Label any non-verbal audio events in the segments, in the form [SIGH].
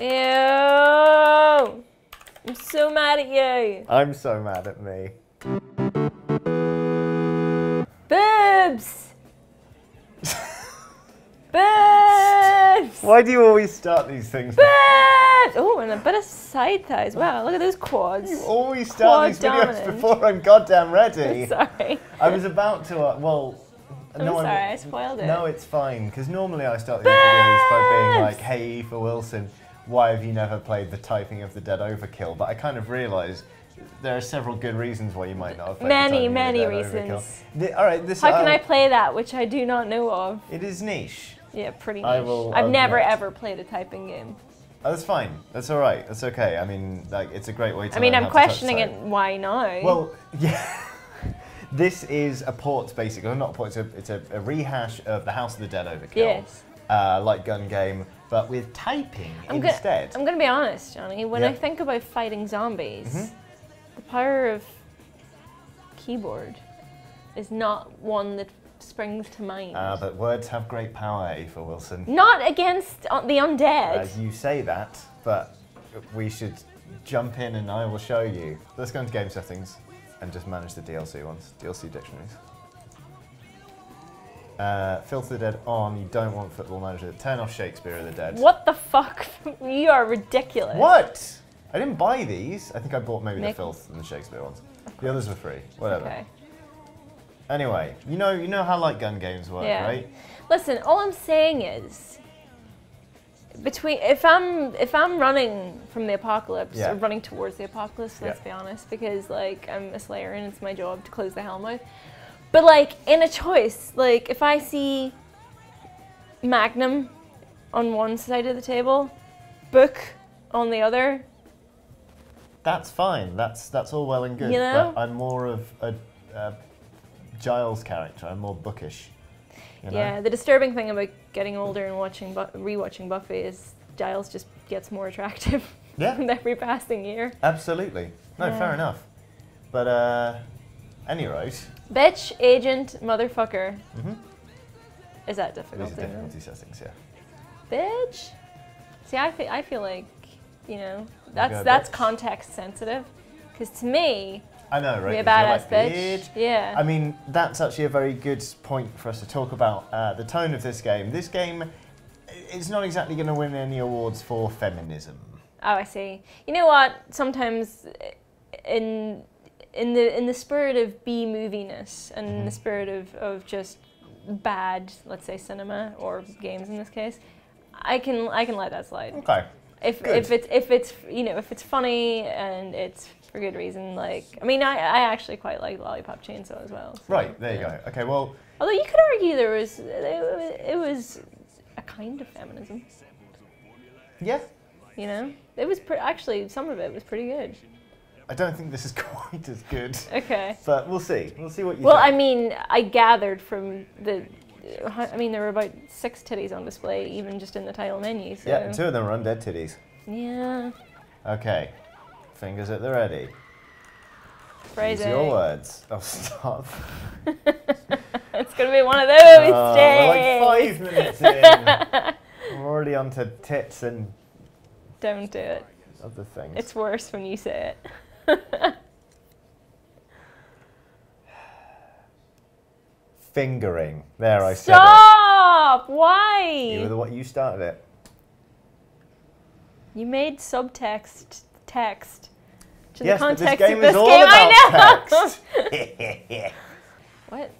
Ew. I'm so mad at you. I'm so mad at me. Boobs. [LAUGHS] Boobs. Why do you always start these things? Boobs. Oh, and a bit of side thighs. Wow, look at those quads. You always start these Quad videos before I'm goddamn ready. [LAUGHS] Sorry. I was about to, uh, well, I'm no, sorry, I'm- I spoiled it. No, it's fine, because normally I start these videos by being like, hey, Aoife Wilson, why have you never played the Typing of the Dead Overkill? But I kind of realised there are several good reasons why you might not have played Many, many of the Dead reasons. The- all right, this How can uh, I play that, which I do not know of? It is niche. Yeah, pretty I niche. will I've never ever played a typing game. Oh, that's fine. That's all right. That's okay. I mean, like, it's a great way to. I mean, I'm questioning it. Why not? Well, [LAUGHS] yeah. this is a port, basically. Not a port. It's a, it's a, a rehash of the House of the Dead Overkill. Yes. Uh, like gun game, but with typing I'm gonna, instead. I'm gonna be honest, Johnny. When Yeah. I think about fighting zombies, Mhm. the power of keyboard is not one that springs to mind. Uh, but words have great power, Aoife Wilson. not against uh, the undead. As you say that, but we should jump in and I will show you. Let's go into game settings and just manage the DLC ones, DLC dictionaries. Uh, Filter the Dead on, you don't want Football Manager. Turn off Shakespeare of the Dead. What the fuck? [LAUGHS] you are ridiculous. What? I didn't buy these. I think I bought maybe the Filth and the Shakespeare ones. The others were free. Whatever. Okay. Anyway, you know you know how light gun games work, Yeah. right? Listen, all I'm saying is between if I'm if I'm running from the apocalypse Yeah. or running towards the apocalypse, let's Yeah. be honest, because like I'm a slayer and it's my job to close the hell mouth. But like in a choice, like if I see Magnum on one side of the table, book on the other, That's fine. That's that's all well and good. You know? But I'm more of a, a Giles character. I'm more bookish. You know? yeah. The disturbing thing about getting older and watching Bu- rewatching Buffy is Giles just gets more attractive [LAUGHS] Yeah. with every passing year. Absolutely. No, Yeah. fair enough. But uh, any rate, Bitch, agent, motherfucker. Mhm. Is that these difficult? are to difficulty settings. Yeah. Bitch. See, I feel, I feel like, you know, that's go, that's bitch. context sensitive. Because to me, I know, right? be a badass like, bitch. Yeah. I mean, that's actually a very good point for us to talk about uh, the tone of this game. This game is not exactly going to win any awards for feminism. oh, I see. You know what? Sometimes, in in the in the spirit of B moviness and in the Mhm. spirit of, of just bad, let's say cinema or games in this case, I can I can let that slide. Okay. if Good. if it's if it's you know if it's funny and it's for good reason like i mean i, I actually quite like lollipop chainsaw as well so, Right, there you yeah. go. Okay, well, although you could argue there was it, was- it was a kind of feminism yeah, you know it was pre- actually some of it was pretty good I don't think this is [LAUGHS] quite as good, okay but we'll see. We'll see what you well i mean i gathered from the i mean there were about six titties on display even just in the title menu so yeah, two of them are undead titties. yeah Okay, fingers at the ready. phrase Use your words. Oh, stop. [LAUGHS] [LAUGHS] it's gonna be one of those Oh, days we're like five minutes in. I'm already onto tits and don't do it other things. It's worse when you say it. [LAUGHS] fingering. There, I said Stop! Why? You were the what you started it. You made subtext text to yes, the but this context game of this is all game. about I know. text. [LAUGHS] [LAUGHS] what?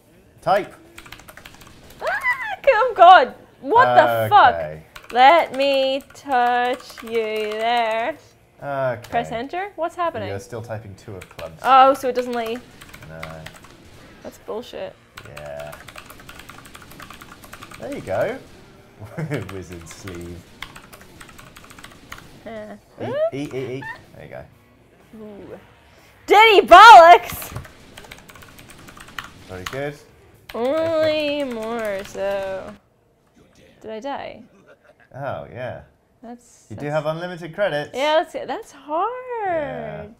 Type. Ah, oh God! What the fuck? Let me touch you there. Okay. Press enter. What's happening? You're still typing two of clubs. Oh, so it doesn't let you. No. That's bullshit. Yeah. There you go. [LAUGHS] Wizard sleeve. Huh. Eat, eat, eat, eat. There you go. Ooh. Diddy bollocks! Very good. Only more so. Did I die? Oh, yeah. That's. You do have unlimited credits. Yeah, that's that's hard.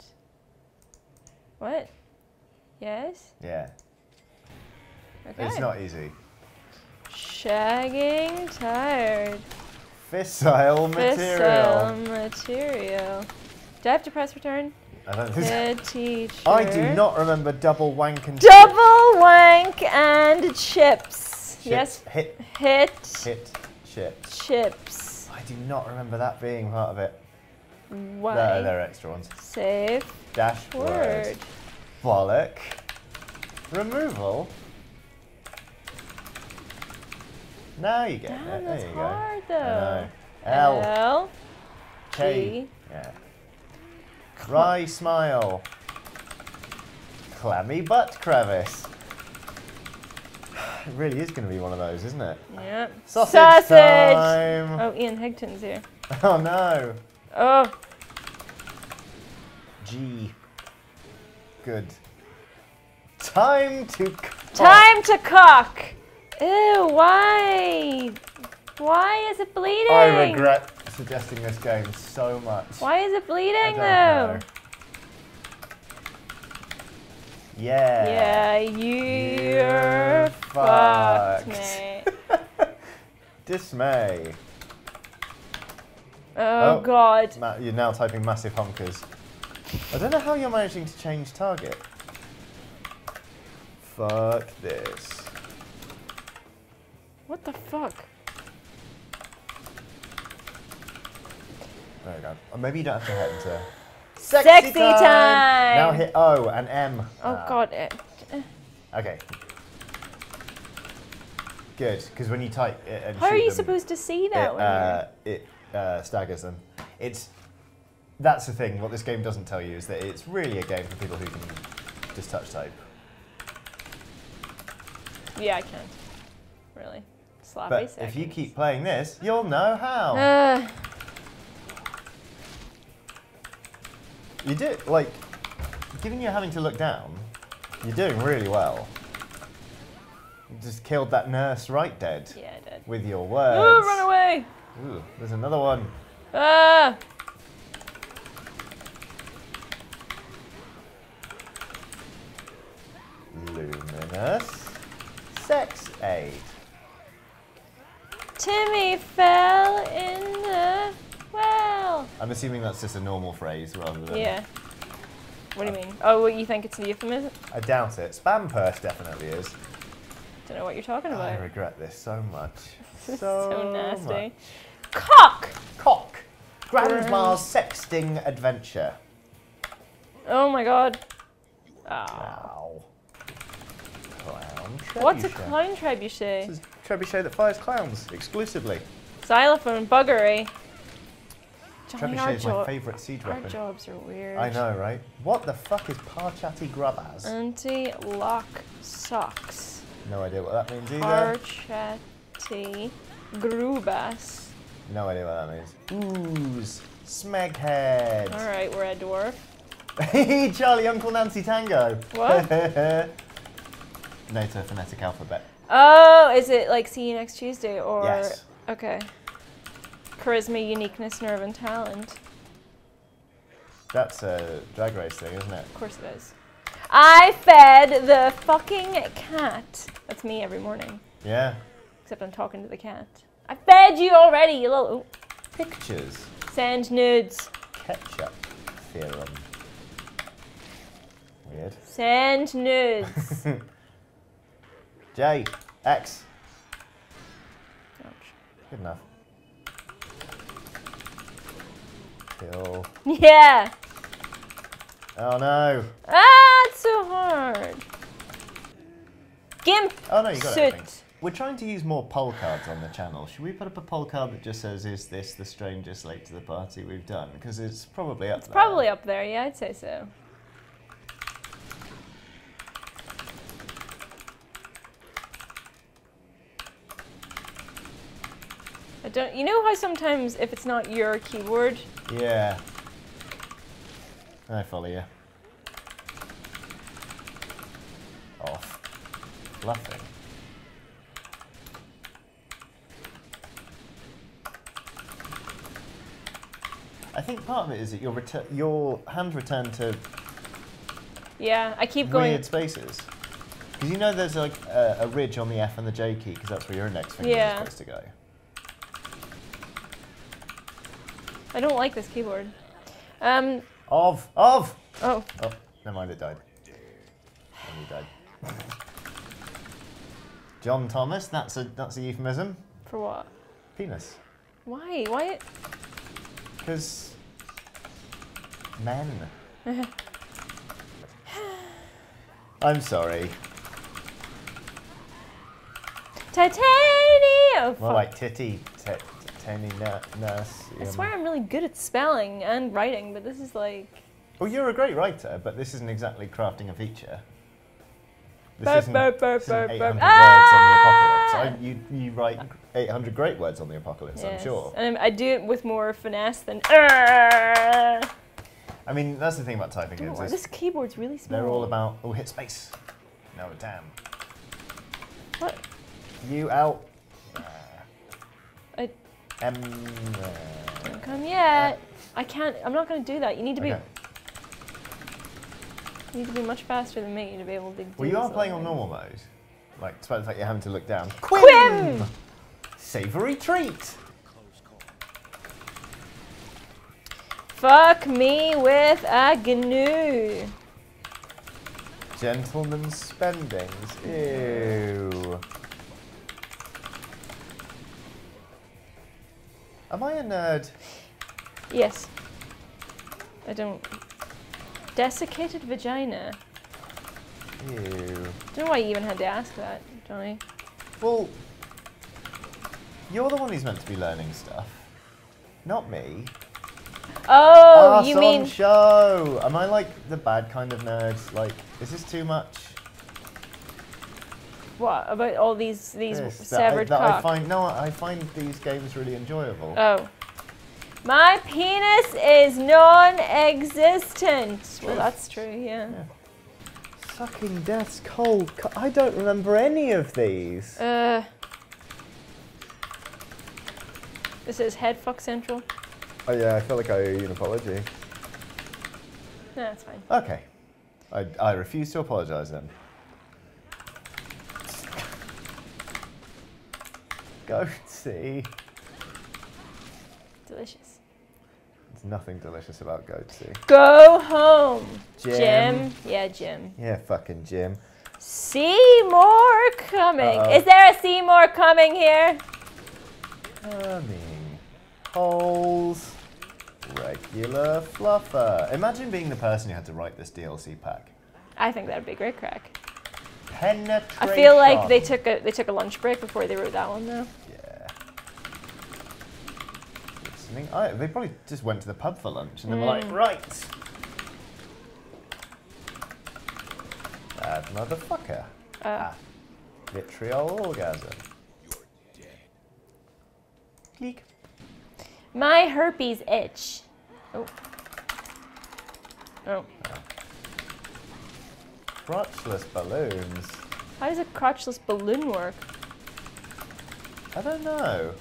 What? Yes. Yeah. Okay. It's not easy. Shagging tired. Fissile material. Fissile material. Do I have to press return? I don't think so. [LAUGHS] Teacher. I do not remember double wank and Double wank and chips. chips. Yes. Hit, Hit, hit, chips. chips. I do not remember that being part of it. Why? There, there are extra ones. Save Dash word. word. Bollock. Removal. Now you get Damn, it. There that's you hard go. I though. L. L. K. G. Yeah. Wry smile. Clammy butt crevice. It really is going to be one of those, isn't it? Yep. Sausage, Sausage. time. Oh, Ian Higton's here. Oh no. Oh, G. Good. Time to cock. time to cock. Ew, why? Why is it bleeding? I regret suggesting this game so much. Why is it bleeding though? know. Yeah. Yeah, you're You're fucked, fucked. [LAUGHS] Dismay. Oh, Oh. god. You're now typing massive honkers. I don't know how you're managing to change target. Fuck this. What the fuck? There we go. Or maybe you don't have to hit into. Sexy time! Now hit O and M. Oh god. eh, eh. Okay. Good, because when you type it and How shoot are you them, supposed to see that when uh, it uh, staggers them. It's that's the thing. What this game doesn't tell you is that it's really a game for people who can just touch type. Yeah, I can't. Really. Sloppy But seconds. if you keep playing this, you'll know how. Uh, You do like, given you're having to look down, you're doing really well. You just killed that nurse right dead yeah, I did. with your words. Oh, run away! Ooh, there's another one. Ah! Luminous. Sex aid. Timmy fell in the well. I'm assuming that's just a normal phrase rather than. Yeah. What do you uh, mean? Oh, what, you think it's a euphemism? I doubt it. Spam purse definitely is. Don't know what you're talking about. I regret this so much. [LAUGHS] So so nasty. much. Cock! Cock. Grandma's sexting adventure. Oh my god. Ah. Oh. Ow. Clown What's a trebuchet. clown trebuchet? This is trebuchet that fires clowns exclusively. Xylophone buggery. Johnny, Trebuchet is my favourite siege our jobs are weird. I know, right? What the fuck is Parchatty Grubaz? Anti-lock socks. no idea what that means either. Parchati Grubas. No idea what that means. Ooze. Smeghead. All right, we're at dwarf. Hey, [LAUGHS] Charlie, Uncle Nancy Tango. What? [LAUGHS] NATO phonetic alphabet. Oh, is it like see you next Tuesday or? Yes. Okay. Charisma, uniqueness, nerve, and talent. That's a drag race thing, isn't it? Of course it is. I fed the fucking cat. That's me every morning. Yeah. Except I'm talking to the cat. I fed you already, you little. Pictures. Send nudes. Ketchup theorem. Weird. Send [LAUGHS] nudes. J. X. Ouch. Good enough. Yeah. Oh no. Ah, it's so hard. Gimp. Oh no, you got Suit. everything. We're trying to use more poll cards on the channel. Should we put up a poll card that just says, "Is this the strangest late to the party we've done?" Because it's probably up It's there. probably up there. Yeah, I'd say so. I don't. You know how sometimes if it's not your keyboard, Yeah. I follow you. Off. Bluffing. I think part of it is that your your hand return to yeah, I keep going. weird spaces. Because you know there's like a, a ridge on the F and the J key because that's where your index finger Yeah. is supposed to go. I don't like this keyboard. Um. Of, of! Oh. Oh, never mind, it died. And he died. John Thomas, that's a that's a euphemism. For what? Penis. Why? Why? Because men. [LAUGHS] I'm sorry. Titanium. More like titty, nu- I swear I'm really good at spelling and writing, but this is like. Well, you're a great writer, but this isn't exactly crafting a feature. This Burp, isn't, burp, burp, this isn't burp, 800 burp. words on the Ah! apocalypse. I, you, you write 800 great words on the apocalypse, I'm sure. And I do it with more finesse than. Arrgh. I mean, that's the thing about typing worry, is this keyboard's really small. They're all about. Oh, hit space. No, damn. What? You out. Um. don't come yet. I can't. I'm not going to do that. You need to be. okay. You need to be much faster than me to be able to. Do Well, you are playing on normal mode. Like, despite the fact you're having to look down. Quim! Savoury treat. Fuck me with a GNU. Gentleman's spendings. Ew. Am I a nerd? Yes. I don't. Desiccated vagina. Ew. Don't know why you even had to ask that, Johnny. Well, you're the one who's meant to be learning stuff, not me. Oh, Us you mean show? Am I like the bad kind of nerd? Like, is this too much? What about all these these This, that I- severed that I find no, I find these games really enjoyable. Oh. My penis is non-existent. Well, that's true. Yeah. Yeah. Sucking death's cold. co- I don't remember any of these. Uh. This is head fuck central. Oh yeah, I feel like I owe you an apology. No, that's fine. Okay, I, I refuse to apologise then. Go [LAUGHS] see. Delicious. There's nothing delicious about goatse. Go home, Jim. Jim. Yeah, Jim. Yeah, fucking Jim. Seymour coming. Uh-oh. Is there a Seymour coming here? Coming. Holes. Regular fluffer. Imagine being the person who had to write this DLC pack. I think that'd be a great crack. Penetration. I feel like they took a they took a lunch break before they wrote that one though. Yeah. Listening. I, they probably just went to the pub for lunch and they were like, Mm. right. Bad motherfucker. Uh, Ah. Vitriol orgasm. You're dead. Click. my herpes itch. Oh. Oh. Crotchless balloons. How does a crotchless balloon work? I don't know.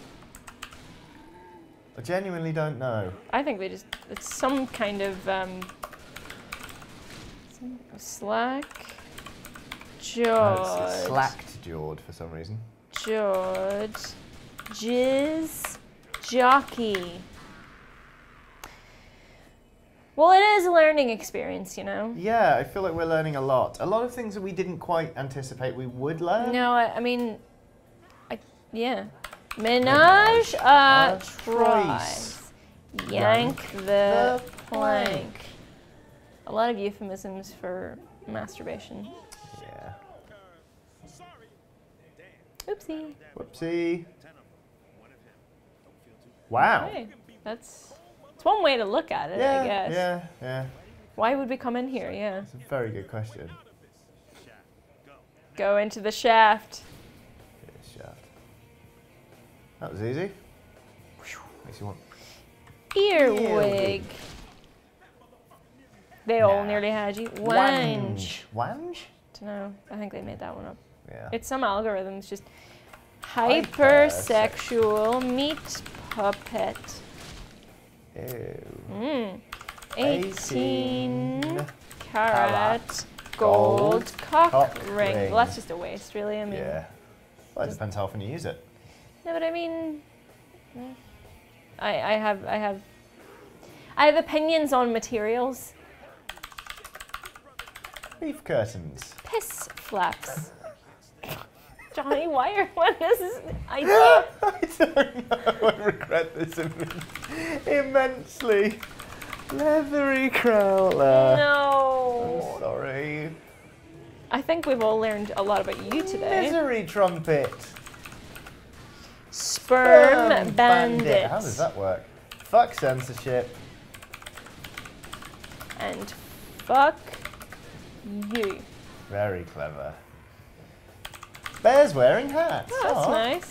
I genuinely don't know. I think they just it's some kind of um slack No, jawed it's slacked jawed for some reason. jawed jizz jockey. Well, it is a learning experience, you know. Yeah, I feel like we're learning a lot. A lot of things that we didn't quite anticipate we would learn. No, I, I mean, I yeah, menage a trois, yank the the plank. A lot of euphemisms for masturbation. Yeah. Oopsie. Whoopsie. Wow. Okay, that's one way to look at it, Yeah, I guess. yeah, yeah. Why would we come in here? Yeah, It's a very good question. go into the shaft. Yeah, shaft. That was easy. Makes you want. Earwig. They all Nah. nearly had you. Wange. Wange? Don't know. I think they made that one up. Yeah. It's some algorithms just Hypersex- hypersexual meat puppet. Mm. 18 18 carat carat gold cock, cock ring. ring. Well, that's just a waste, really. I mean, Yeah. Well, it depends how often you use it. no, but I mean, I I have I have I have opinions on materials. Beef curtains. Piss flaps. Johnny, why are what is this [LAUGHS] idea? I don't know. I regret this immen- immensely. Leathery crowler. No. I'm sorry. I think we've all learned a lot about you today. Misery trumpet. Sperm Sperm bandit. How does that work? Fuck censorship. And fuck you. Very clever. Bears wearing hats. Oh, that's Aw. nice.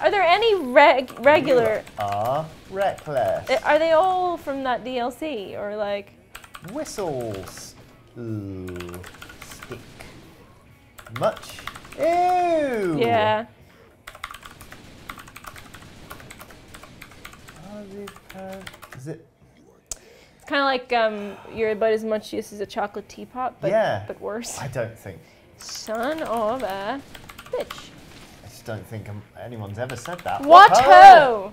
Are there any reg- regular? Are reckless. uh, Are they all from that DLC or like? Whistles. Ooh. Stick. Much. Ew. Yeah. Is it? It's kind of like um, you're about as much use as a chocolate teapot, but Yeah. but worse. I don't think. Son of a bitch. I just don't think anyone's ever said that. What ho?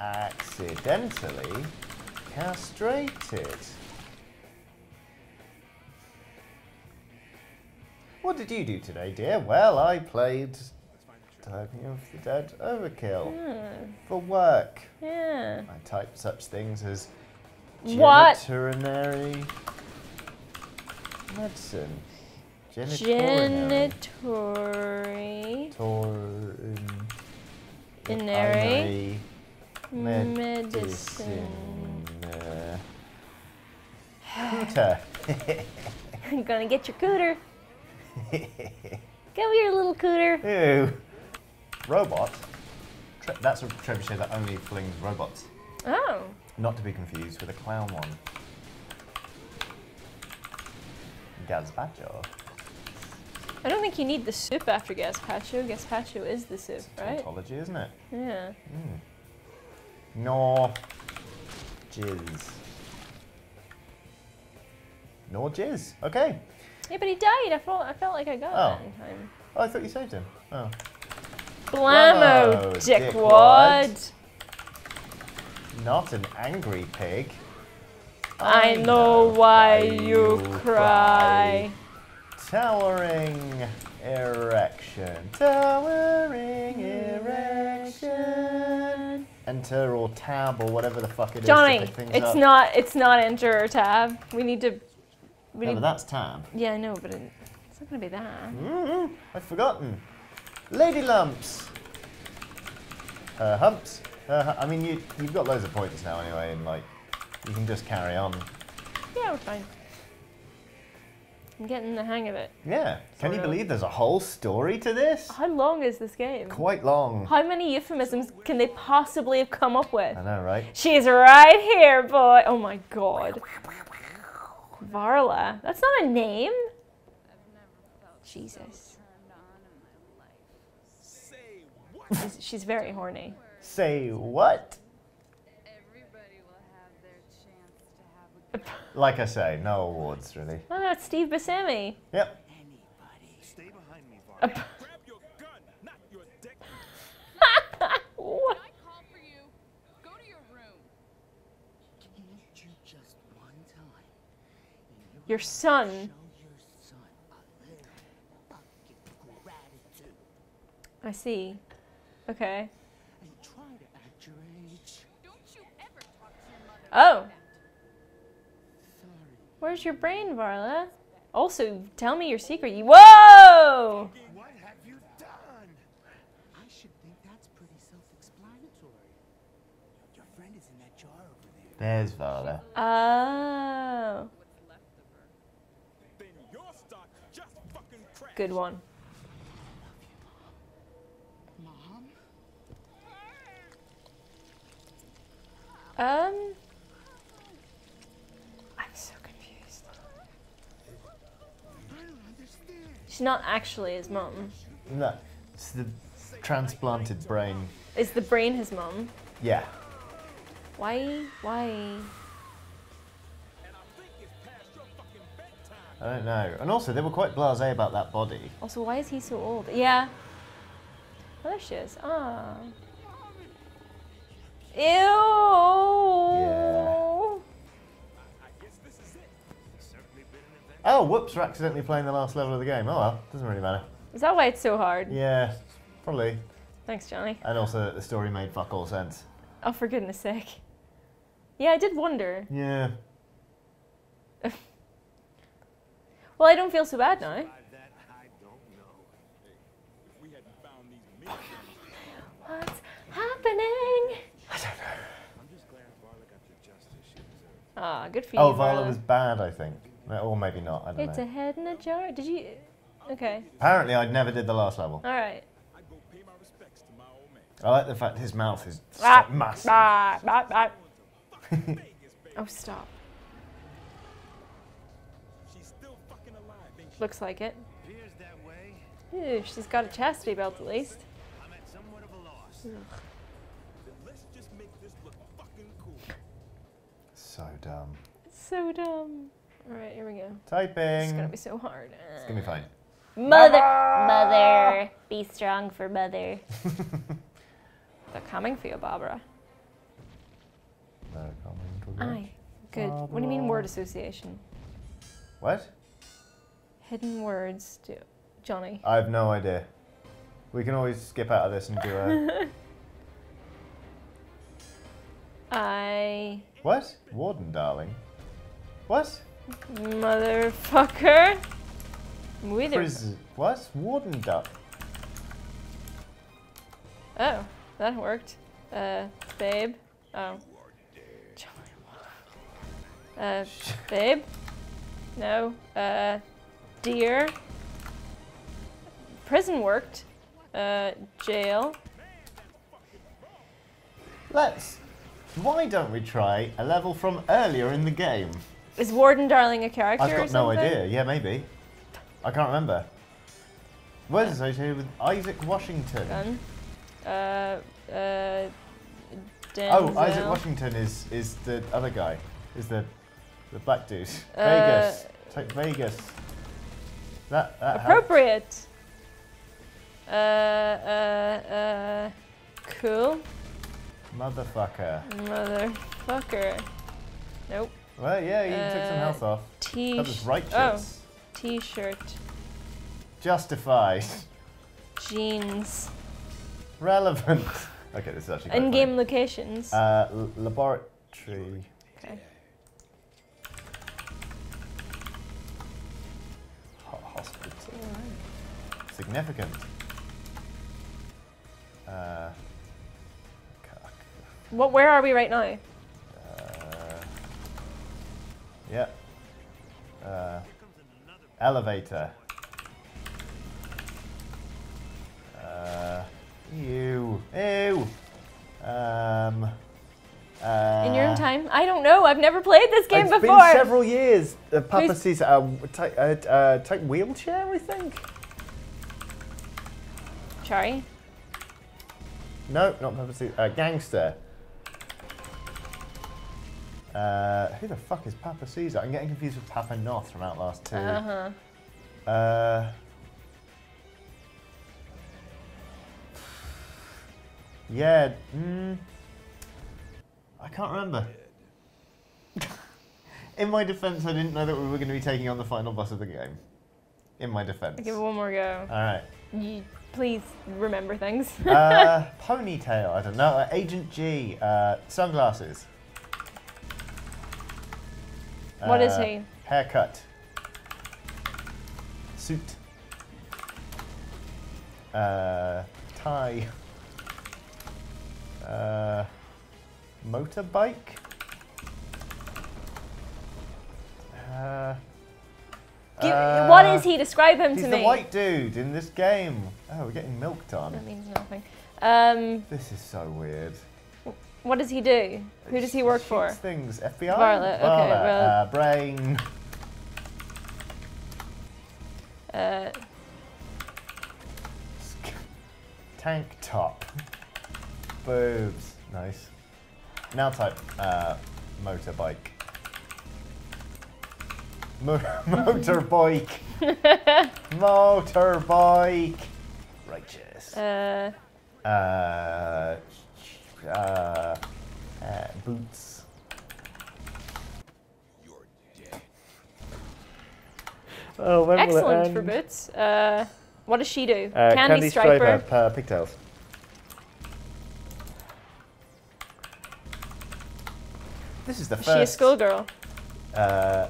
Accidentally castrated. What did you do today, dear? Well, I played Typing of the Dead Overkill Hmm, for work. yeah. I typed such things as What? veterinary medicine. Genitorinary. Genitory Torin- Inary medicine. medicine. Cooter. [LAUGHS] I'm gonna get your cooter. Come here, little cooter. Ew. Robot. Tre- that's a trebuchet that only flings robots. Oh. Not to be confused with a clown one. Gazpacho. I don't think you need the soup after gazpacho. Gazpacho is the soup, right? Tautology, isn't it? Yeah. Hmm. No. Jizz. No jizz. Okay. Yeah, but he died. I felt I felt like I got Oh. that in time. Oh, I thought you saved him. Oh. Blammo, Blammo, dickwad. Not an angry pig. I know why you cry. Towering erection. Towering erection. Enter or tab or whatever the fuck it is. Johnny, it's up. not it's not enter or tab. We need to. We No, need, but that's tab. yeah, I know, but it, it's not gonna be that. Mm, I've forgotten. Lady lumps. Uh, humps. Uh, I mean, you, you've got loads of points now anyway, and like, you can just carry on. Yeah, we're fine. I'm getting the hang of it. Yeah. Can you of. believe there's a whole story to this? How long is this game? Quite long. How many euphemisms can they possibly have come up with? I know, right? She's right here, boy. Oh my god. Varla. That's not a name. Jesus. She's, she's very horny. Say what? Everybody will have their chance to have a Like I say, no awards really. Oh, that's Steve Buscemi. Yep. Stay behind me, Varg. Grab your gun, not your dick. [LAUGHS] What? I call for you. Go to your room. Can't you just one time Your son. your son a little fucking gratitude I see. Okay. and try to act your age? Don't you ever talk to your mother Oh. like that. Sorry. Where's your brain, Varla? Also, tell me your secret. You- Whoa! What have you done? I should think that's pretty self-explanatory. Your friend is in that jar over there. There's Varla. Oh. What's left of her. Then your stock just fucking crashed. Good one. Mom? Um. I'm so confused. I don't understand. She's not actually his mum. No, it's the transplanted brain. Is the brain his mum? Yeah. Why? Why? I think it's past your fucking bedtime. I don't know. And also, they were quite blasé about that body. Also, why is he so old? Yeah. Oh, there she is. Ah. Ew. Oh, whoops! We're accidentally playing the last level of the game. Oh well, doesn't really matter. Is that why it's so hard? Yeah, probably. Thanks, Johnny. And also, that the story made fuck all sense. Oh, for goodness sake. Yeah, I did wonder. Yeah. [LAUGHS] Well, I don't feel so bad now. By that, I don't know. Hey, if we hadn't found these minions, What's happening? I'm just glad Varla got the justice she deserved. Ah, good for you. Oh, Marla. was bad, I think. Or maybe not. I don't It's know. a head in a jar. Did you? Okay. Apparently, I never did the last level. All right. I go pay my respects to my old man. I like the fact his mouth is [LAUGHS] Ah, massive. ah, ah, ah. Oh, stop. She's still fucking alive, she? Looks like it. Appears that way. Ew, she's got a chastity belt at least. I'm at somewhat of a loss. Let's just make this look fucking cool. So dumb. So dumb. All right, here we go. Typing. It's gonna be so hard. It's gonna be fine. Mother, mother, be strong for mother. [LAUGHS] They're coming for you, Barbara. No comment on that. Aye. Good. What do you mean word association? What? Hidden words. Do Johnny. I have no idea. We can always skip out of this and do a. [LAUGHS] I what? Warden, darling. What? Motherfucker. Wither. Pris- what? Warden, duck. Oh, that worked. Uh, babe. Oh. Uh, [LAUGHS] babe. No. Uh, dear. Prison worked. Uh, jail. Let's. Why don't we try a level from earlier in the game? Is Warden Darling a character I've got no idea. Yeah, maybe. I can't remember. Words associated with Isaac Washington. Uh, uh, Oh, Isaac Washington is is the other guy. Is the the black dude. Uh, Vegas. Take Vegas. That that. Appropriate. Uh, uh, uh, cool. Motherfucker. Motherfucker. Nope. Well, yeah, you took some Uh, health off. T. That was righteous. Oh, t-shirt, Justified. jeans, Relevant. [LAUGHS] Okay, this is actually quite in-game funny. locations. Uh, laboratory. okay. Ho- hospital. Significant. Uh. What? Where are we right now? Uh, yeah. Uh, elevator. Uh, ew. Ew. Um. Uh, In your own time? I don't know. I've never played this game It's before. been several years. Uh, Papa sees uh, type, uh, uh, type wheelchair, I think. Sorry. No, not Papa sees. Uh, gangster. Uh, who the fuck is Papa Caesar? I'm getting confused with Papa Noth from Outlast 2. Uh huh. Uh, yeah. Mm, I can't remember. [LAUGHS] In my defense, I didn't know that we were going to be taking on the final boss of the game. In my defense. Give it one more go. All right. You, please remember things. Uh, [LAUGHS] ponytail. I don't know. Uh, Agent G. Uh, sunglasses. What is Uh, he? Haircut. Suit. Uh, tie. Uh, motorbike. Uh, uh, what is he? Describe him He's to the me. white dude in this game. Oh, we're getting milked on. That means nothing. Um, This is so weird. What does he do? Who does he work Shoots for? Things. FBI. Varla, okay, Varla, well- uh, brain. Uh, Tank top. Boobs. Nice. Now type uh, motorbike. Mo- [LAUGHS] motorbike. [LAUGHS] motorbike. Righteous. uh, Uh, uh, Uh, boots. You're dead. Oh, when Excellent for boots. Uh, what does she do? Uh, Candy, Striper. uh, pigtails. This is the Is first. she a schoolgirl? Uh,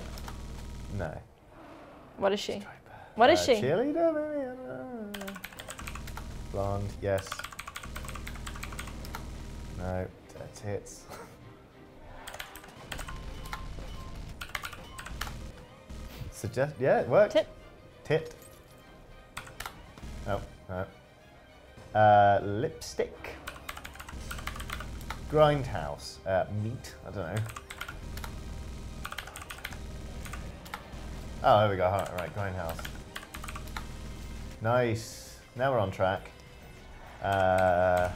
no. What is she? What is Uh, she? Cheerleader, maybe? I don't know. Blonde, yes. No, that's hits. Suggest, yeah, it worked. Tit. Tit. Oh, no. Uh, lipstick. Grindhouse. Uh, meat. I don't know. Oh, there we go. Right, Grindhouse. Nice. Now we're on track. Uh,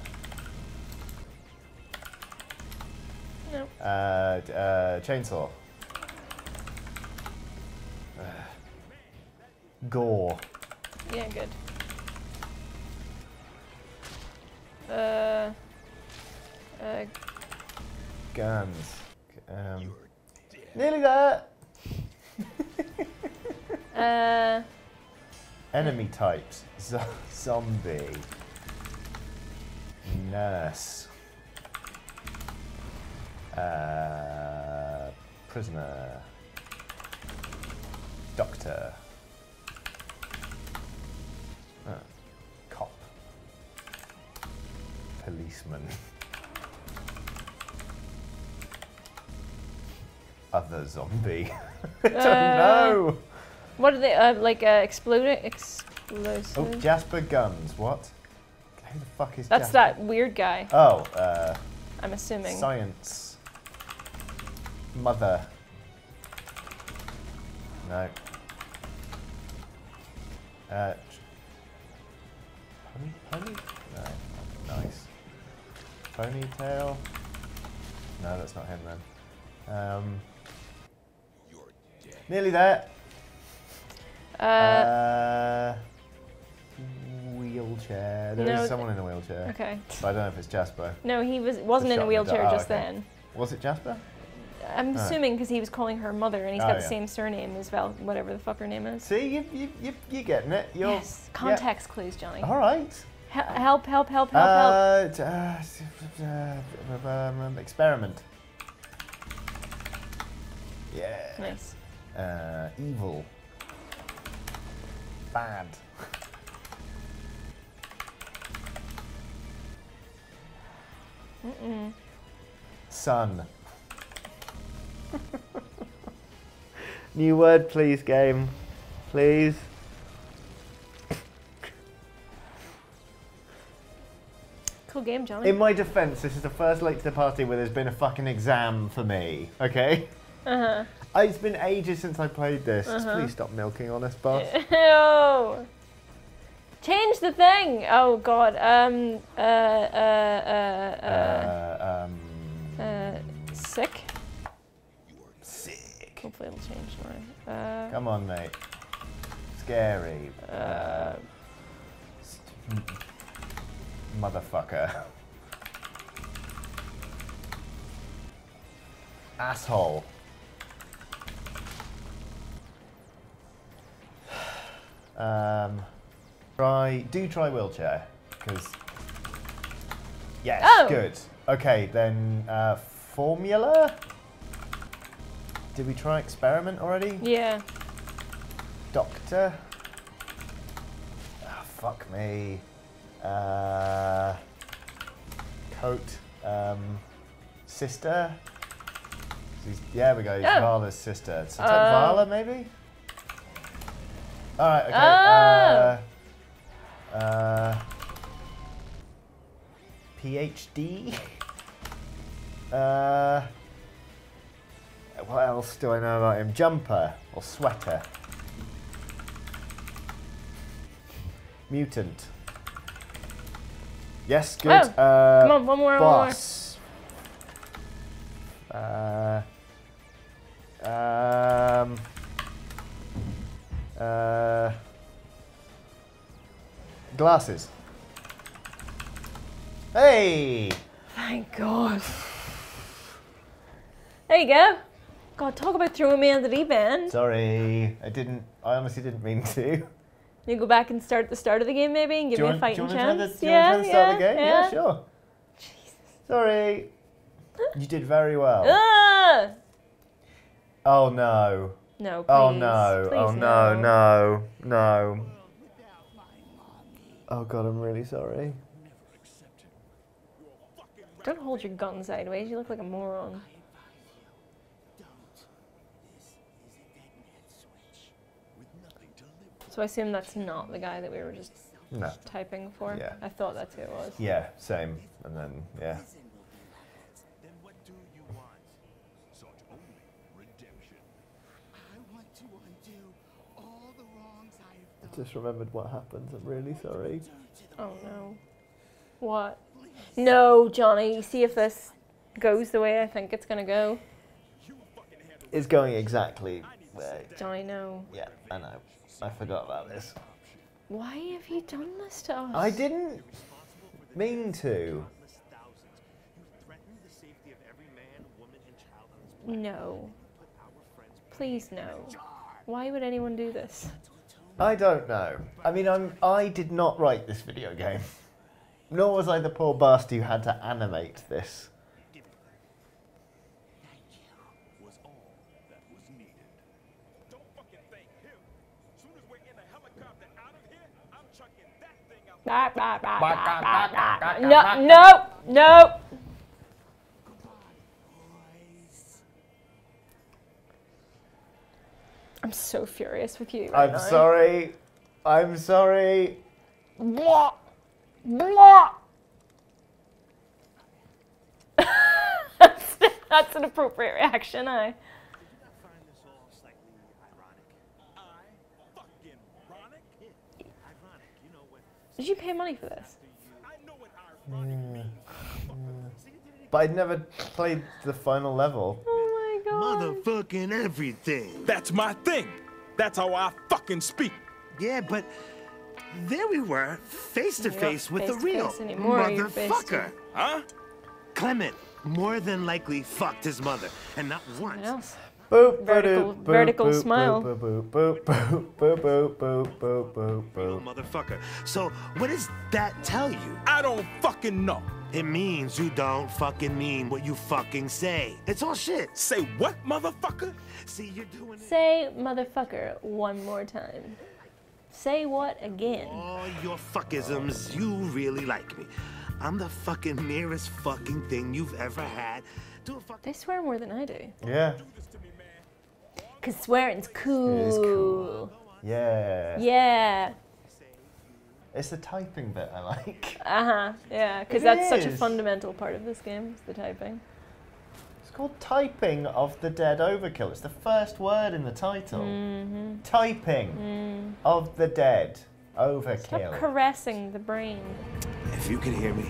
No. uh, d- uh, chainsaw. [SIGHS] Gore. Yeah, good. Uh, uh, Guns. Um, nearly there. [LAUGHS] uh, Enemy types. Z- zombie. Nurse. Uh, prisoner. Doctor. Uh, cop. Policeman. [LAUGHS] Other zombie. [LAUGHS] I don't Uh, know. what are they? Uh, like uh, exploding explosive. Oh, Jasper Guns. What? Who the fuck is That's Jasper? that weird guy. Oh, uh, I'm assuming. science. Mother. No. Uh, pony, pony? No. Nice. Ponytail? No, that's not him then. Um, You're dead. nearly there. Uh, Uh, wheelchair. There is No, someone in a wheelchair. okay. But I don't know if it's Jasper. No, he was wasn't in a wheelchair just Oh, okay. then. Was it Jasper? I'm Oh. assuming because he was calling her mother, and he's Oh, got the yeah. same surname as well, whatever the fuck her name is. See, you, you, you, you're getting it. You're, yes, yeah. context clues, Johnny. All right. Hel- help, help, help, help, help. Uh, t- uh, uh, um, um, experiment. Yeah. Nice. Uh, evil. Bad. Mm-mm. Sun. [LAUGHS] New word, please, game. Please. Cool game, Johnny. In my defense, this is the first late to the party where there's been a fucking exam for me, okay? Uh huh. Uh, It's been ages since I played this. Uh-huh. Please stop milking on us, boss. Ew. [LAUGHS] Change the thing. Oh God. Um. Uh. Uh. Uh. Uh, um, Uh. uh sick. sick. Hopefully it'll change tomorrow. Uh. Come on, mate. Scary. Uh. Motherfucker. Asshole. Um, try. Do try wheelchair, because. Yes, Oh. good. Okay, then uh, formula. Did we try experiment already? Yeah. Doctor. Ah, fuck me. Uh, coat. Um, sister. Yeah, we go. Oh. Varla's sister. So take Oh. Vala, maybe. All right. Okay. Oh. Uh, [LAUGHS] uh, PhD. Uh, what else do I know about him? Jumper or sweater? Mutant. Yes, good. Oh, uh, Come on, one more, one more. boss. Uh, um, uh, glasses. Hey! Thank God. There you go. God, talk about throwing me on the deep end. Sorry, I didn't. I honestly didn't mean to. You go back and start the start of the game maybe and give do me a want, do you fighting want chance. the, do you want to start the game? yeah. sure. Jesus. Sorry. You did very well. Ah! Oh no. No, please. Oh no. Please oh no, no, no. Oh god, I'm really sorry. Don't hold your gun sideways. You look like a moron. So I assume that's not the guy that we were just No. typing for. Yeah. I thought that's who it was. Yeah, same. And then yeah. Then what do you want? Sought only redemption. I want to undo all the wrongs I have I done. just remembered what happened. I'm really sorry. Oh no. What? No, Johnny. See if this goes the way I think it's gonna go. It's going exactly where. Johnny, no. Yeah, I know. I forgot about this. Why have you done this to us? I didn't mean to. Countless thousands. You threatened the safety of every man, woman, and child on this planet. No. Put our friends Please no. Why would anyone do this? I don't know. I mean, I'm. I did not write this video game. [LAUGHS] Nor was I the poor bastard who had to animate this. was all that was needed. Don't fucking thank him. Soon as we're in a helicopter out of here, I'm chucking that thing out. Bah, bah, bah, bah, bah, bah. No, no, no. I'm so furious with you. I'm sorry. I'm sorry. Blah. Blah. that's, that's an appropriate reaction, I. I find this all slightly ironic. I fucking ironic? Yeah, ironic. You know what? Did you pay money for this? I know what ironic means. But I'd never played the final level. Oh my god. Motherfucking everything. That's my thing. That's how I fucking speak. Yeah, but there we were, face to You're face with the real face anymore, you're face to- motherfucker. Huh? Clement more than likely fucked his mother, and not What once. Else? Boop, Vertical- boop, vertical boop, smile. Boop, boop, boop, boop, boop, boop, boop, boop, boop, Real boop. motherfucker. So what does that tell you? I don't fucking know. It means you don't fucking mean what you fucking say. It's all shit. Say what, motherfucker? See, you're doing it. Say motherfucker one more time. Say what again? All your fuckisms, you really like me. I'm the fucking nearest fucking thing you've ever had to a fucking. They swear more than I do. Yeah. Cause swearing's cool. is cool. Yeah. Yeah. It's the typing bit I like. Uh huh. Yeah. Cause It that's such a fundamental part of this game. Is the typing. It's called Typing of the Dead Overkill. It's the first word in the title. Mm-hmm. Typing of the Dead Stop Overkill. caressing the brain. If you can hear me,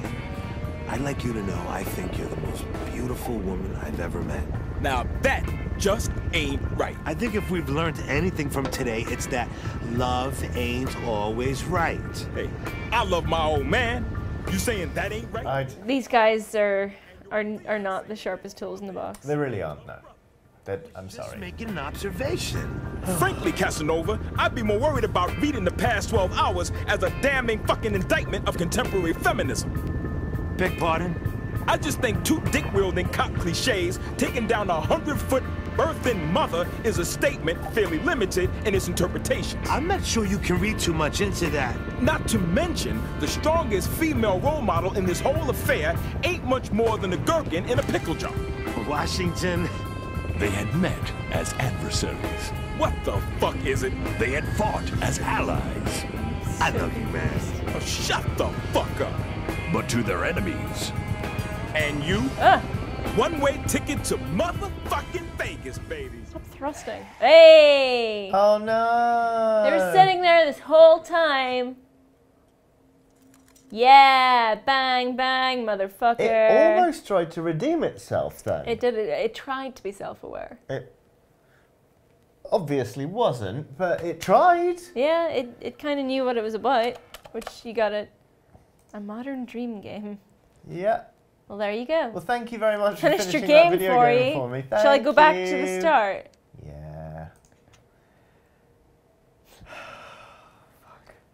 I'd like you to know I think you're the most beautiful woman I've ever met. Now that just ain't right. I think if we've learned anything from today, it's that love ain't always right. Hey, I love my old man. You saying that ain't right? I'd, These guys are are are not the sharpest tools in the box. they really aren't, no. That, I'm sorry. Just sorry. making an observation. [SIGHS] Frankly, Casanova, I'd be more worried about reading the past 12 hours as a damning fucking indictment of contemporary feminism. Beg pardon? I just think two dick-wielding cop cliches taking down a hundred-foot birthing mother is a statement fairly limited in its interpretation. I'm not sure you can read too much into that. Not to mention, the strongest female role model in this whole affair ain't much more than a gherkin in a pickle jar. Washington, They had met as adversaries. What the fuck is it? They had fought as allies. I love you, man. Oh, shut the fuck up. But to their enemies, And you? Ah, One-way ticket to motherfucking Vegas, baby. stop thrusting. Hey. Oh no! They were sitting there this whole time. Yeah, bang, bang, motherfucker. It almost tried to redeem itself then. It did. It, it tried to be self-aware. It obviously wasn't, but it tried. Yeah, it, it kind of knew what it was about, which you got it. A modern dream game. Yeah. Well, there you go. Well, thank you very much for Finished your finishing that game video for game for me. Shall I go Thank back to the start? Yeah. [SIGHS]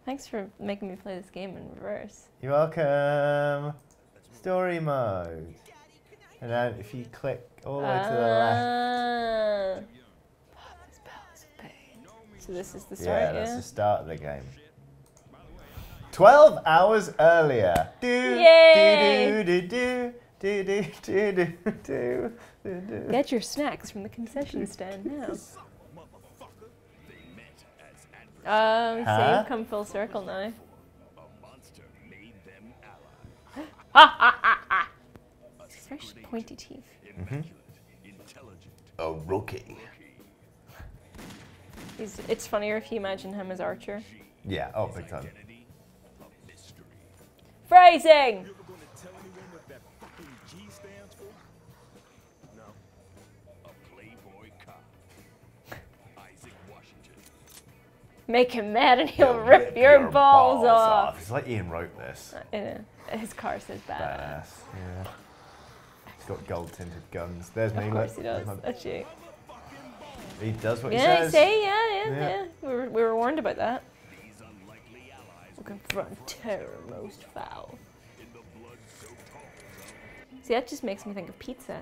Thanks for making me play this game in reverse. You're welcome. Story mode. And then if you click all the way to the left. Ah. Papa's Palace of Pain. So this is the start, Yeah, yeah? that's the start of the game. 12 hours earlier. Do, Yay! do, do, do, do, do, do, do, do, do, do. Get your snacks from the concession stand now. Um, Huh? save come full circle now. He's very pointy teeth. A rookie. He's, it's funnier if you imagine him as Archer. Yeah, oh, big time. Washington. Make him mad and he'll rip, your, balls, off. It's like Ian wrote this. Uh, his car says badass. Badass. Yeah. He's got gold tinted guns. There's me. Of course look. he does. My- That's you. He does what Yeah, he says. see, yeah, yeah, Yeah. yeah. We, were, we were warned about that. Confront terror most foul. See, that just makes me think of pizza.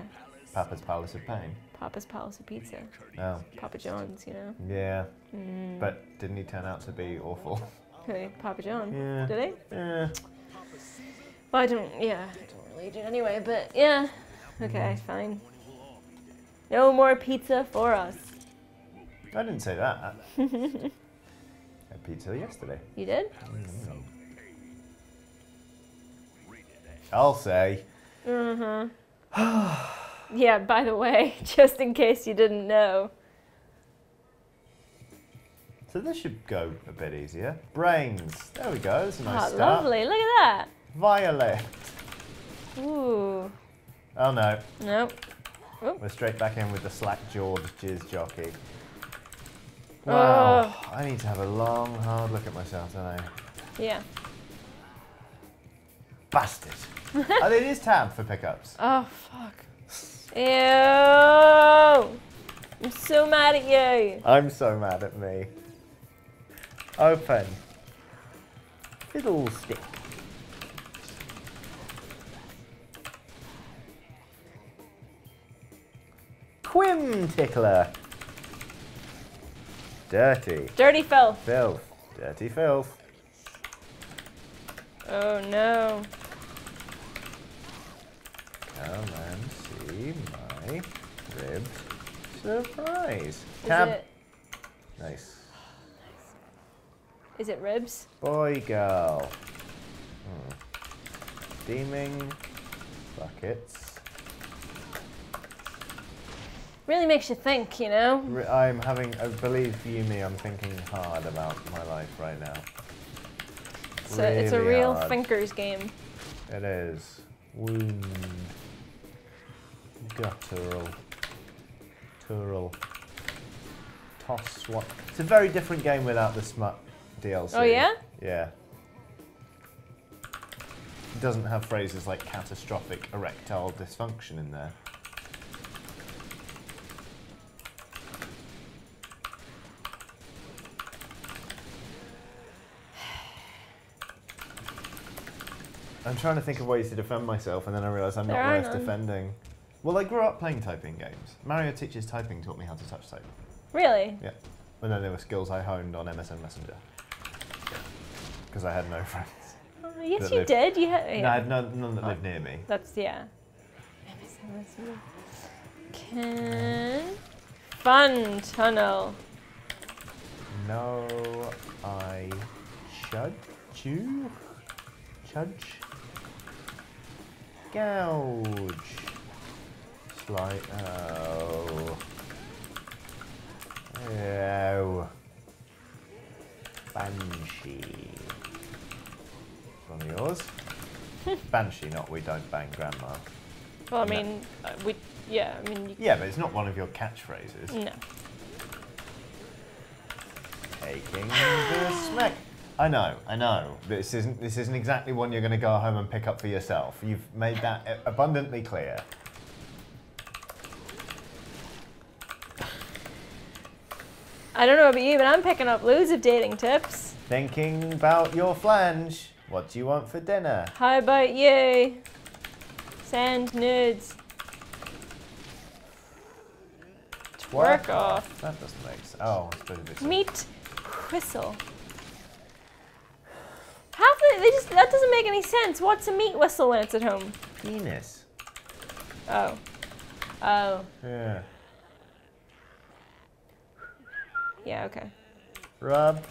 Papa's Palace of Pain. Papa's Palace of Pizza. Oh, Papa John's, you know. yeah. Mm. But didn't he turn out to be awful? Hey, Papa John. Yeah. Did he? Yeah. Well, I don't, yeah, I don't really do anyway, but yeah. Okay, fine. No more pizza for us. I didn't say that. [LAUGHS] pizza yesterday. You did? I'll say. Mm hmm. [SIGHS] yeah, by the way, [LAUGHS] just in case you didn't know. So this should go a bit easier. Brains. There we go. That's a nice Ah, start. lovely. Look at that. Violet. Ooh. Oh no. Nope. We're straight back in with the slack jawed jizz jockey. Wow. Oh. I need to have a long, hard look at myself, don't I? Yeah. Bastard. [LAUGHS] oh, it is tab for pickups. Oh, fuck. Ew. I'm so mad at you. I'm so mad at me. Open. Fiddlestick. Quim tickler. Dirty. Dirty filth. Filth. Dirty filth. Oh, no. Come and see my ribs surprise. Is Tab. it, Nice. is it ribs? Boy, girl. Hmm. Steaming buckets. Really makes you think, you know? I'm having, uh, believe you me, I'm thinking hard about my life right now. So it's a real hard. thinkers game. It is. Wound. Guttural. Tural. Toss swat. It's a very different game without the smut DLC. Oh, yeah? Yeah. It doesn't have phrases like catastrophic erectile dysfunction in there. I'm trying to think of ways to defend myself, and then I realise I'm not There are worth none. defending. Well, I grew up playing typing games. Mario Teaches Typing taught me how to touch type. Really? Yeah. And then there were skills I honed on MSN Messenger. Because I had no friends. Oh, yes, you live- did. You had. No, I Yeah. had none, none that oh. lived near me. That's yeah. MSN Can fun tunnel. No, I chud chew chudge gouge slight oh. Oh. Banshee. One of yours. [LAUGHS] Banshee not we don't bang grandma. Well, I No. mean, uh, we. Yeah, I mean, you, yeah but it's not one of your catchphrases. No. taking the smack I know, I know. This isn't this isn't exactly one you're going to go home and pick up for yourself. You've made that abundantly clear. I don't know about you, but I'm picking up loads of dating tips. Thinking about your flange. What do you want for dinner? How about you? Send nudes. Twerk off. That doesn't make sense. Oh, I suppose it's Meat whistle. Half the, they just that doesn't make any sense. What's a meat whistle when it's at home? penis. Oh. Oh. Yeah. Yeah, okay. Rub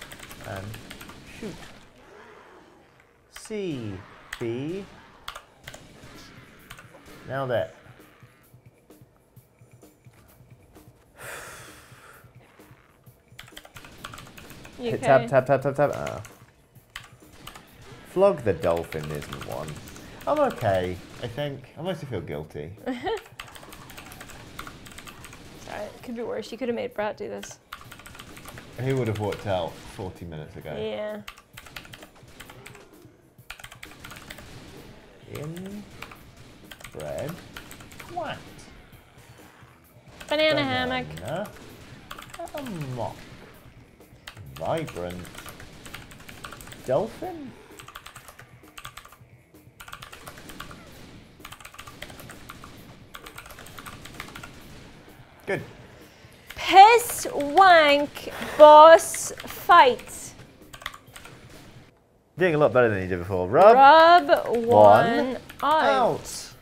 and shoot. C B. Now that. [SIGHS] You Hit okay? tab, tab, tab, tab, tab. Ah. Flog the dolphin isn't one. I'm okay, I think. I mostly feel guilty. [LAUGHS] Sorry, it could be worse. You could have made Brat do this. Who would have walked out 40 minutes ago? Yeah. In bread. What? Banana hammock. A Hammock. Vibrant. Dolphin? Good. Piss wank boss fight. Doing a lot better than you did before. Rub, Rub one, out. out.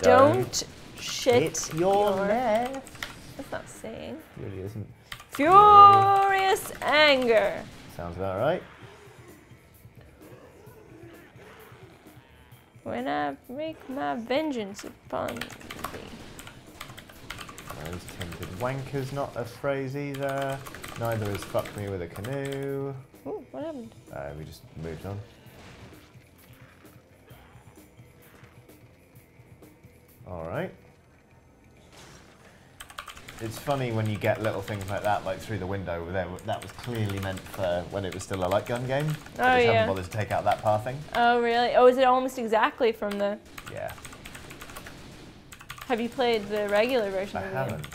Don't shit Hit your mess. That's not saying. Really isn't. Furious anger. Sounds about right. When I wreak my vengeance upon. Those tinted wanker's not a phrase either. Neither is fuck me with a canoe. Ooh, what happened? Uh, we just moved on. Alright. It's funny when you get little things like that, like through the window. There, that was clearly meant for when it was still a light gun game. Oh, just yeah. haven't bothered to take out that pathing. Oh, really? Oh, is it almost exactly from the. Yeah, Have you played the regular version I of the haven't.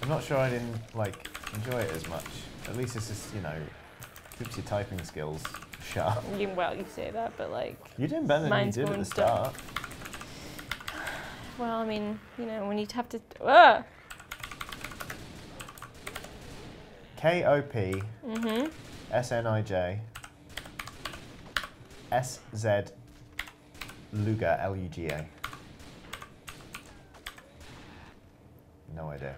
I'm not sure I didn't like enjoy it as much. At least it's just you know, keeps your typing skills sharp. You, well, you say that, but like. You're doing better than you did at the start. Well, I mean, you know, when you have to. Ugh! K O P Mm-hmm. S N I J S Z Luga L U G A. No idea.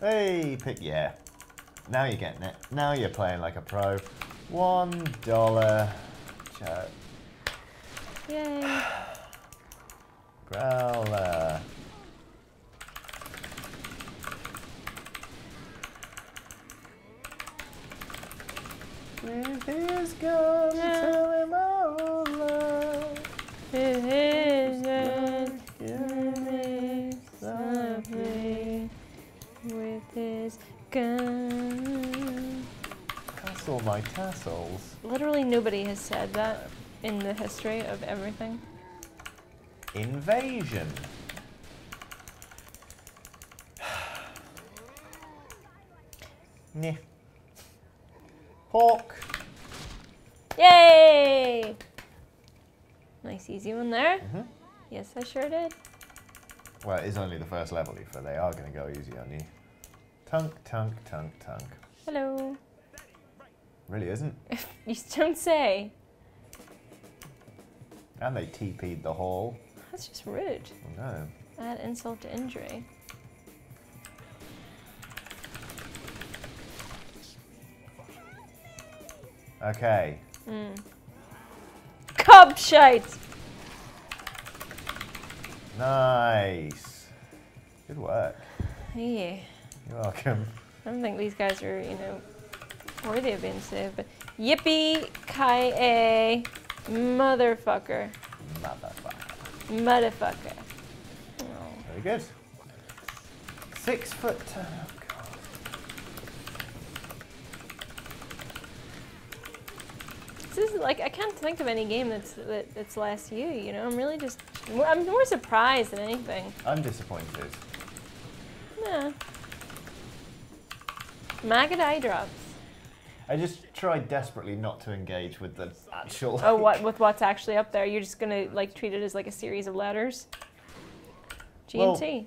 Hey, pick yeah. Now you're getting it. Now you're playing like a pro. One dollar. Chat. Yay. Growler. With his gun, Yeah. tell him all love. It is with his gun. Tassel my tassels. Literally nobody has said that in the history of everything. Invasion. [SIGHS] Nah. Hawk. Yay! Nice easy one there. Mhm. Yes, I sure did. Well, it is only the first level, so they are going to go easy on you. Tunk, tunk, tunk, tunk. Hello. Really isn't. [LAUGHS] You don't say. And they TP'd the hall. That's just rude. No. Add insult to injury. Okay. Hmm. Cub shite! Nice. Good work. Yeah. You're welcome. I don't think these guys are, you know, worthy of being saved, but yippee ki a motherfucker. Motherfucker. Motherfucker. Oh. Very good. Six foot. Oh, God. This is like I can't think of any game that's that, that's last you. You know, I'm really just I'm more surprised than anything. I'm disappointed. Yeah. Maggot eye drops. I just tried desperately not to engage with the actual. Oh, what with what's actually up there? You're just gonna like treat it as like a series of letters. G and T.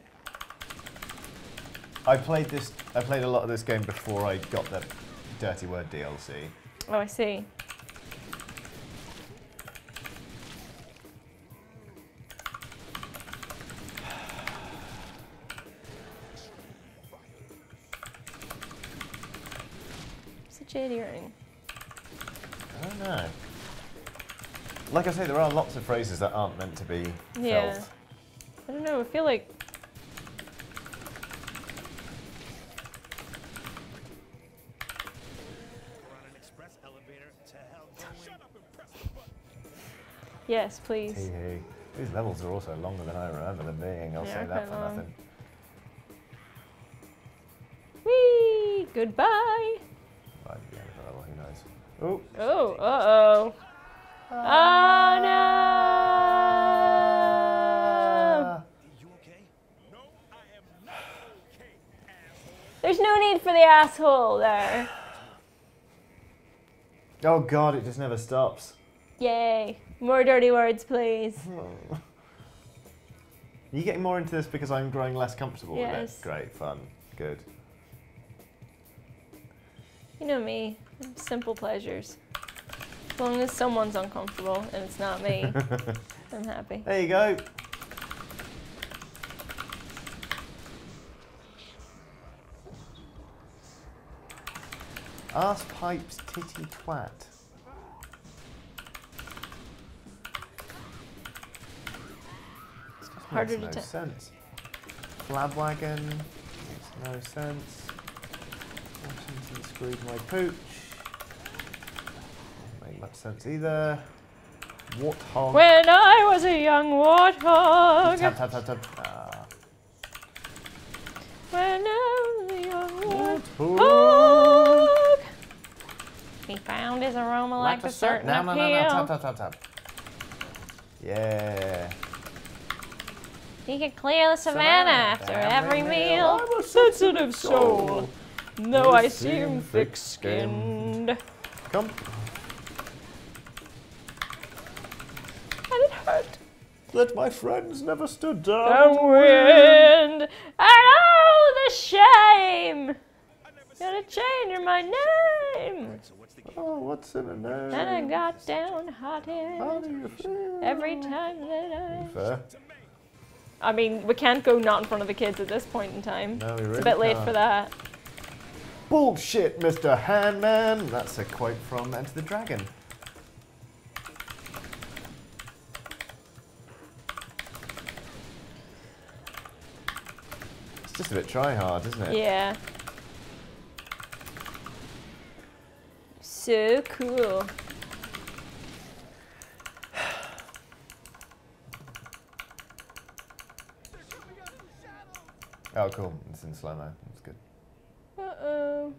I played this. I played a lot of this game before I got the Dirty Word DLC. Oh, I see. Jade earring. I don't know. Like I say, there are lots of phrases that aren't meant to be Yeah. felt. I don't know. I feel like We're on an express elevator to hell going. yes, please. Hee. These levels are also longer than I remember them being. I'll They say that for long. nothing. Whee! Goodbye. Right, the end of the level, who knows? Oh, Oh, uh oh. Oh no! Ah. You okay? No, I am not okay, asshole. There's no need for the asshole there. Oh god, it just never stops. Yay. More dirty words, please. [LAUGHS] Are you getting more into this because I'm growing less comfortable with Yes. it? Great, fun, good. You know me. Simple pleasures. As long as someone's uncomfortable and it's not me, [LAUGHS] I'm happy. There you go. Arse pipes titty twat. Harder makes to no sense. Flabwagon makes no sense. Washington screwed my pooch. Much sense either. Warthog. When I was a young warthog. Tap tap tap tap. Ah. When I was a young Warthog. warthog. He found his aroma like, a a certain no, no, no, no, appeal. tap, tap, tap, tap. Yeah. He could clear the savannah after every meal. I'm a sensitive soul. Though I seem seem thick-skinned. Come. it hurt. That my friends never stood down. The down. wind. And oh, the shame. Gotta change my name. So what's? Oh, what's in a name? And I got How downhearted do every time that I. Fair. I mean, we can't go not in front of the kids at this point in time. No, we it's a bit late can't. for that. Bullshit, Mr. Handman. That's a quote from Enter the Dragon. Just a bit try hard, isn't it? Yeah. So cool. Oh, cool. It's in slow mo. That's good. Uh oh.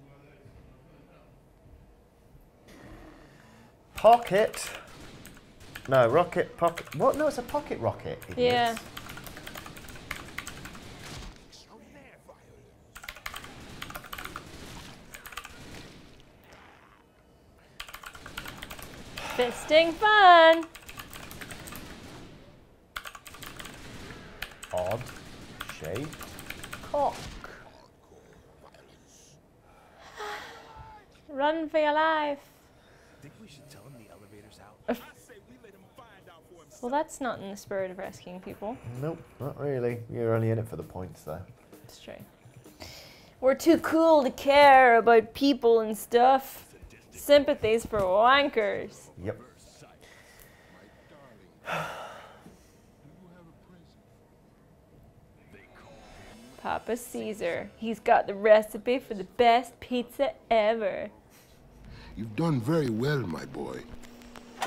Pocket. No, rocket, pocket. What? No, it's a pocket rocket. Yeah. Fisting fun. Odd shaped cock. Run for your life. Think we should tell him the elevator's out? I say we let him find out for himself. Well, that's not in the spirit of rescuing people. Nope, not really. You're only in it for the points, though. It's true. We're too cool to care about people and stuff. Sympathies for wankers. Yep. Papa Caesar. He's got the recipe for the best pizza ever. You've done very well, my boy.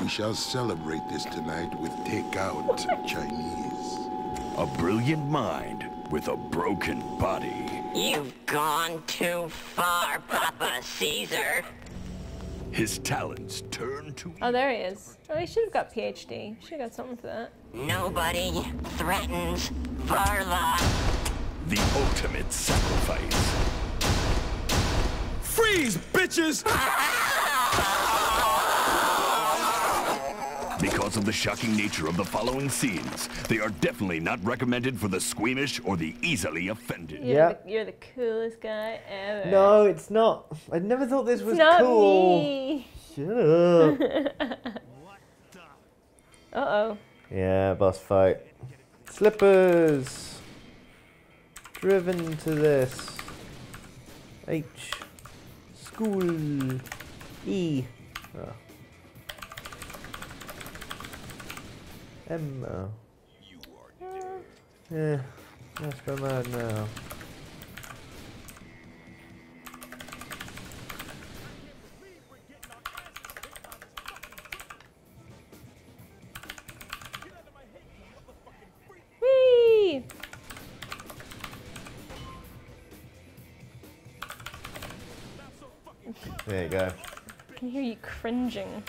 We shall celebrate this tonight with takeout Chinese. A brilliant mind with a broken body. You've gone too far, Papa Caesar. His talents turn to Oh, there he is. Oh, he should have got PhD. Should have got something for that. Nobody threatens Varla. the ultimate sacrifice. Freeze, bitches! [LAUGHS] Because of the shocking nature of the following scenes, they are definitely not recommended for the squeamish or the easily offended. You're, Yeah. the, you're the coolest guy ever. No, it's not. I never thought this was it's not cool. me. Shut up. Uh oh. yeah, boss fight. Slippers. Driven to this. H. School. E. Oh. Oh. Yeah, let's go mad now. There you go. I can hear you cringing.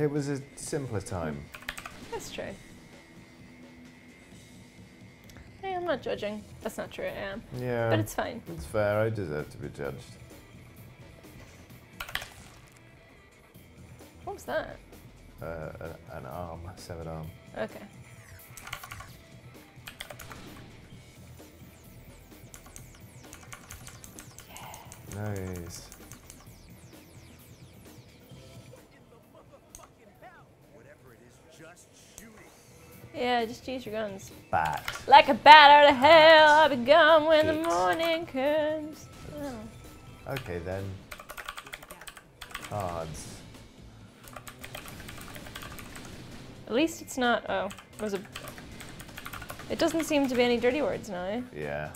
It was a simpler time. That's true. Hey, I'm not judging. That's not true, I am. Yeah. But it's fine. It's fair, I deserve to be judged. What was that? Uh, an arm, a severed arm. Okay. Nice. Yeah, just use your guns. Bat. Like a bat out of hell, I'll be gone when the morning comes. Oh. Okay then. Cards. At least it's not. Oh, it was a. It doesn't seem to be any dirty words now. Eh? Yeah.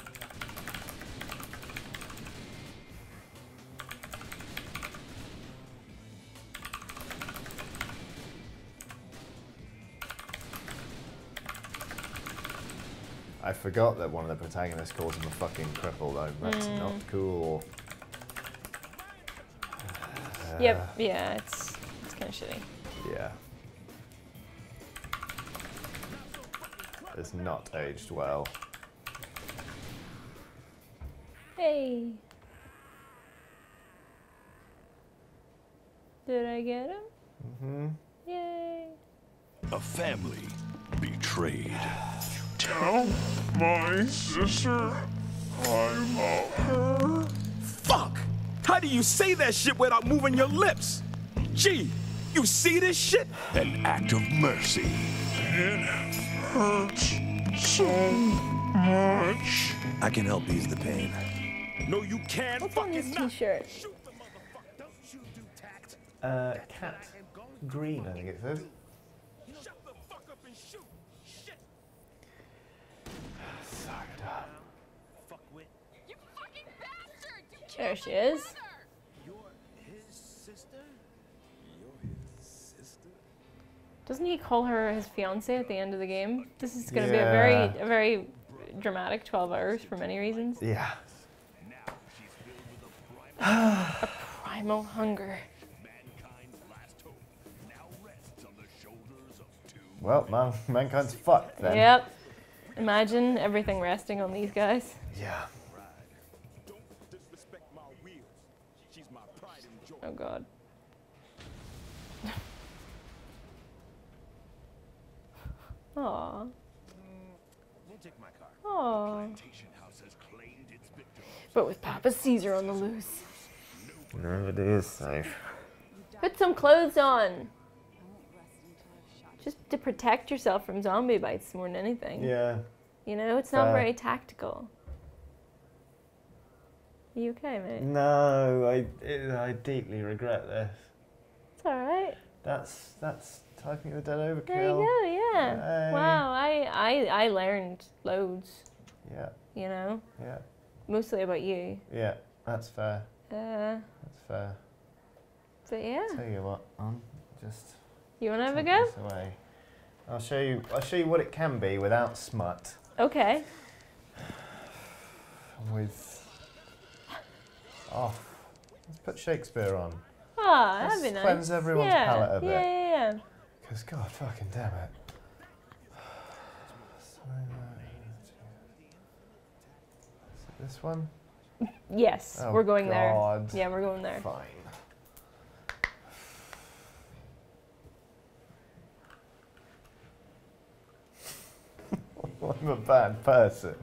Forgot that one of the protagonists calls him a fucking cripple though. That's not cool. [SIGHS] Yep. Yeah, it's it's kind of shitty. Yeah. It's not aged well. Hey. Did I get him? hmm Yay. A family betrayed. Tell my sister I love her. Fuck! How do you say that shit without moving your lips? Gee, you see this shit? An act of mercy. It hurts so much. I can help ease the pain. No, you can't What's on this t-shirt? Shoot the motherfucker. Don't you do tact. Uh, cat green, I think it says. There she is. You're his sister? Doesn't he call her his fiance at the end of the game? This is going to be a very, a very dramatic 12 hours for many reasons. Yeah. A primal hunger. Mankind's last hope now rests on the shoulders of two. Well, man, mankind's fucked then. Yep. Imagine everything resting on these guys. Yeah. Oh god. [LAUGHS] Aww. Won't take my car. Aww. Plantation House has claimed its victims. But with Papa Caesar on the loose. Nobody is safe. Put some clothes on. I won't rest until I've shot you. Just to protect yourself from zombie bites more than anything. Yeah. You know, it's not Fair. very tactical. You okay, mate? No, I, it, I deeply regret this. It's alright. That's that's typing the dead overkill. There you go, yeah. Wow, I, I I learned loads, Yeah, you know. yeah, Mostly about you. yeah. That's fair. Uh That's fair. but yeah. I'll Tell you what, on just You wanna have a go? this away. I'll show you. I'll show you what it can be without smut. Okay. With off. Let's put Shakespeare on. Ah, that'd be nice. cleanse everyone's yeah. palate a bit. Yeah, yeah, yeah. Because, God fucking damn it. Is [SIGHS] it this one? Yes, Oh, we're going God. there. Yeah, we're going there. Fine. [LAUGHS] I'm a bad person.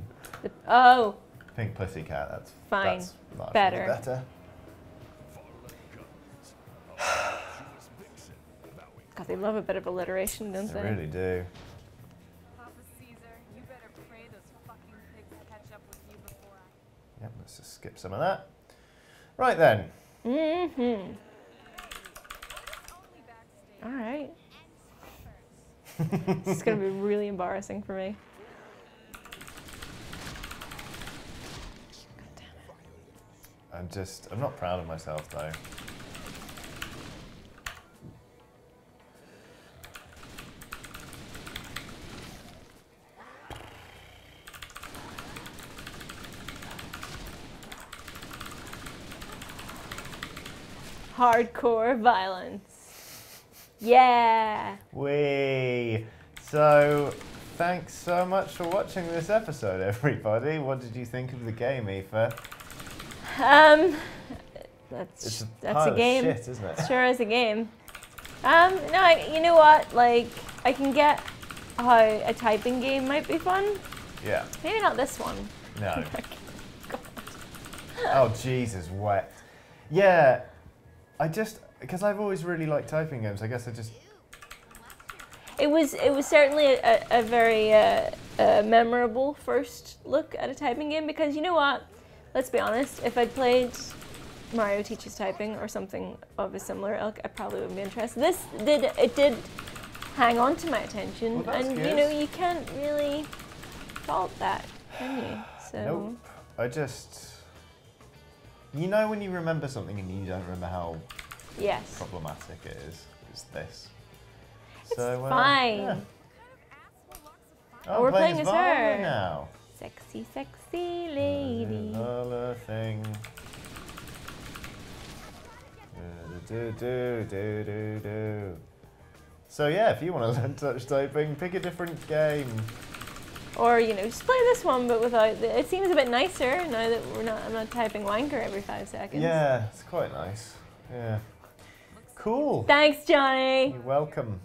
The- oh, Pink Pussycat, that's Fine. That's marginally Better. better. [SIGHS] God, they love a bit of alliteration, don't They they? really do. Papa Caesar, you better pray those fucking pigs catch up with you before I. Yep, let's just skip some of that. Right then. Mm-hmm. All right. [LAUGHS] this is gonna be really embarrassing for me. I'm just, I'm not proud of myself though. Hardcore violence. Yeah. Wee. So, thanks so much for watching this episode, [LAUGHS] everybody. What did you think of the game, Aoife? Um, that's a that's a game. shit, isn't it? Sure is a game. Um, no, I, you know what? Like, I can get how a typing game might be fun. Yeah. Maybe not this one. No. [LAUGHS] oh, Jesus, wet. Yeah. I just, because I've always really liked typing games, I guess I just, It was it was certainly a, a very uh, uh, memorable first look at a typing game because you know what? Let's be honest. If I'd played Mario Teaches Typing or something of a similar ilk, I probably wouldn't be interested. This did it did hang on to my attention, Well, that's and you know you can't really fault that, can you? So nope. I just, you know when you remember something and you don't remember how yes, problematic it is? It's this. it's so, uh, fine. yeah. Asshole, lots of fun. Oh, We're I'm playing as Varla her. now. Sexy, sexy lady. Another thing. Do, do, do, do, do. So yeah, if you want to learn touch typing, pick a different game. Or you know, just play this one, but without. The, it seems a bit nicer now that we're not. I'm not typing wanker every five seconds. Yeah, it's quite nice. Yeah. Cool. Thanks, Johnny. You're welcome.